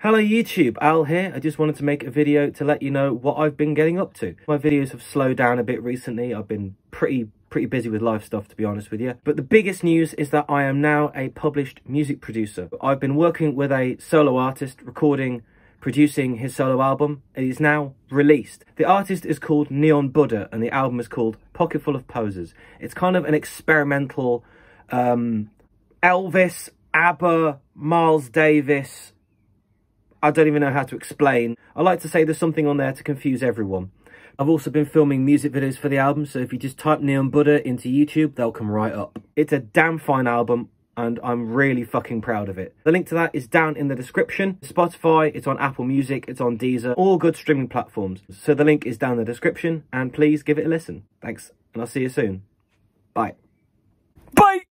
Hello YouTube, Al here. I just wanted to make a video to let you know what I've been getting up to. My videos have slowed down a bit recently. I've been pretty pretty busy with live stuff to be honest with you. But the biggest news is that I am now a published music producer. I've been working with a solo artist recording producing his solo album. It is now released. The artist is called Neon Buddha and the album is called Pocketful of Posers. It's kind of an experimental um, Elvis, ABBA, Miles Davis, I don't even know how to explain. I like to say there's something on there to confuse everyone. I've also been filming music videos for the album, so if you just type Neon Buddha into YouTube, they'll come right up. It's a damn fine album, and I'm really fucking proud of it. The link to that is down in the description. Spotify, it's on Apple Music, it's on Deezer, all good streaming platforms. So the link is down in the description, and please give it a listen. Thanks, and I'll see you soon. Bye.